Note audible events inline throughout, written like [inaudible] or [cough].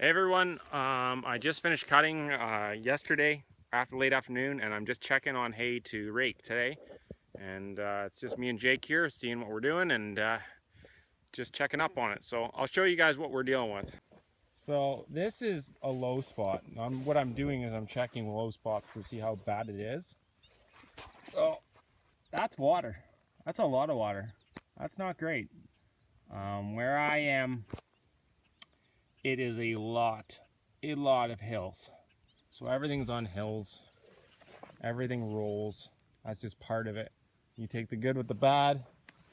Hey everyone, um, I just finished cutting uh, yesterday after late afternoon and I'm just checking on hay to rake today. And uh, it's just me and Jake here seeing what we're doing and uh, just checking up on it. So I'll show you guys what we're dealing with. So this is a low spot. I'm, what I'm doing is I'm checking low spots to see how bad it is. So that's water. That's a lot of water. That's not great. Um, where I am it is a lot, a lot of hills. So everything's on hills. Everything rolls. That's just part of it. You take the good with the bad.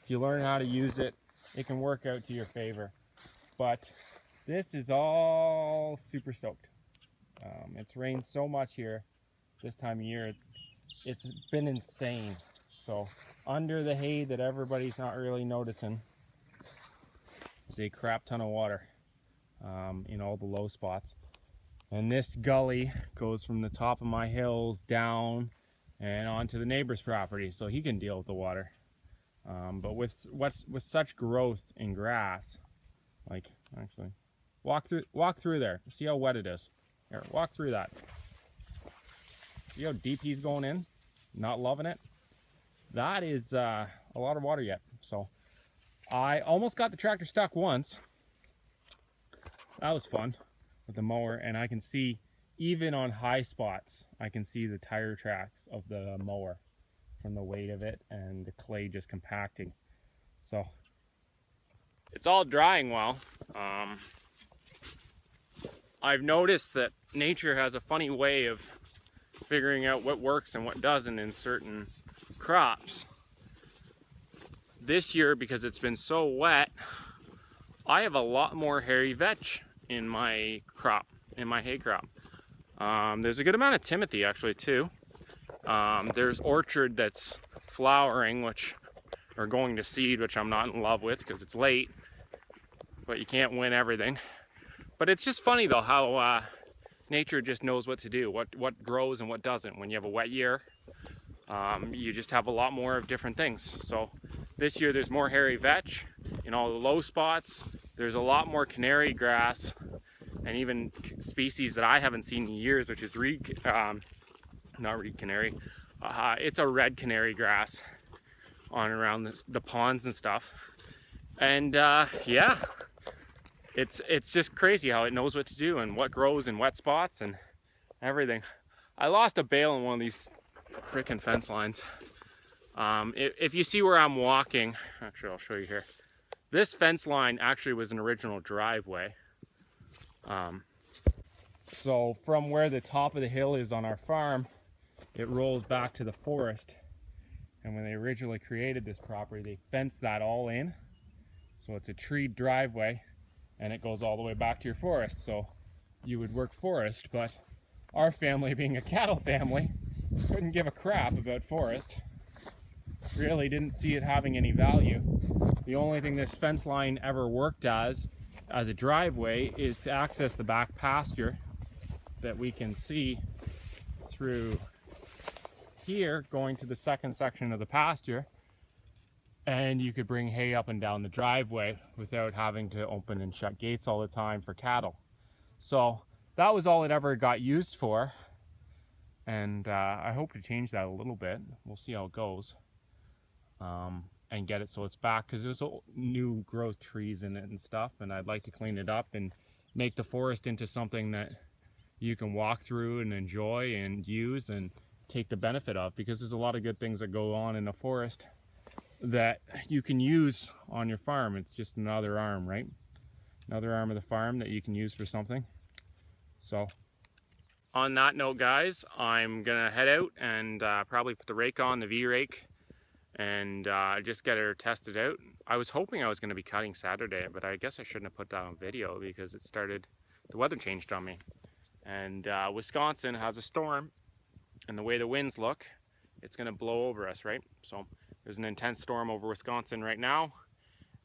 If you learn how to use it, it can work out to your favor. But this is all super soaked. Um, it's rained so much here this time of year. It's, it's been insane. So under the hay that everybody's not really noticing is a crap ton of water um, in all the low spots. And this gully goes from the top of my hills down and onto the neighbor's property, so he can deal with the water. Um, but with what's with such growth in grass, like actually, walk through walk through there. See how wet it is. Here, walk through that. See how deep he's going in? Not loving it. That is uh, a lot of water yet. So I almost got the tractor stuck once that was fun with the mower and I can see even on high spots I can see the tire tracks of the mower from the weight of it and the clay just compacting. So it's all drying well. Um, I've noticed that nature has a funny way of figuring out what works and what doesn't in certain crops. This year because it's been so wet I have a lot more hairy vetch in my crop, in my hay crop. Um, there's a good amount of Timothy actually too. Um, there's orchard that's flowering, which are going to seed, which I'm not in love with because it's late, but you can't win everything. But it's just funny though how uh, nature just knows what to do, what, what grows and what doesn't. When you have a wet year, um, you just have a lot more of different things. So this year there's more hairy vetch in all the low spots. There's a lot more canary grass and even species that I haven't seen in years, which is reed, um, not reed canary. Uh, it's a red canary grass on around the, the ponds and stuff. And uh, yeah, it's it's just crazy how it knows what to do and what grows in wet spots and everything. I lost a bale in one of these freaking fence lines. Um, if, if, you see where I'm walking, actually I'll show you here. This fence line actually was an original driveway. Um, so from where the top of the hill is on our farm, it rolls back to the forest. And when they originally created this property, they fenced that all in. So it's a tree driveway and it goes all the way back to your forest. So you would work forest, but our family [laughs] being a cattle family, couldn't give a crap about forest. Really didn't see it having any value. The only thing this fence line ever worked as as a driveway is to access the back pasture that we can see through here going to the second section of the pasture and you could bring hay up and down the driveway without having to open and shut gates all the time for cattle. So that was all it ever got used for and uh, I hope to change that a little bit. We'll see how it goes. Um, and get it so it's back because there's new growth trees in it and stuff and I'd like to clean it up and make the forest into something that you can walk through and enjoy and use and take the benefit of because there's a lot of good things that go on in the forest that you can use on your farm. It's just another arm, right? Another arm of the farm that you can use for something. So on that note, guys, I'm gonna head out and uh, probably put the rake on, the V-rake, and uh, just get her tested out. I was hoping I was going to be cutting Saturday, but I guess I shouldn't have put that on video because it started, the weather changed on me. And uh, Wisconsin has a storm, and the way the winds look, it's going to blow over us, right? So there's an intense storm over Wisconsin right now,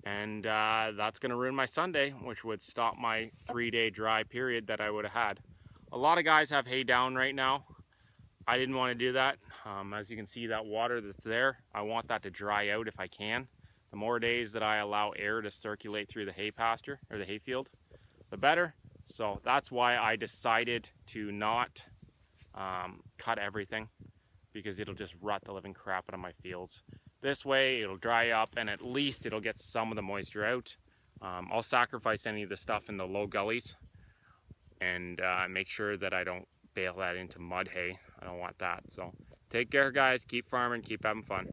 and uh, that's going to ruin my Sunday, which would stop my three-day dry period that I would have had. A lot of guys have hay down right now. I didn't want to do that. Um, as you can see, that water that's there, I want that to dry out if I can. The more days that I allow air to circulate through the hay pasture or the hay field, the better. So that's why I decided to not um, cut everything because it'll just rut the living crap out of my fields. This way it'll dry up and at least it'll get some of the moisture out. Um, I'll sacrifice any of the stuff in the low gullies and uh, make sure that I don't bale that into mud hay. I don't want that. So take care guys, keep farming, keep having fun.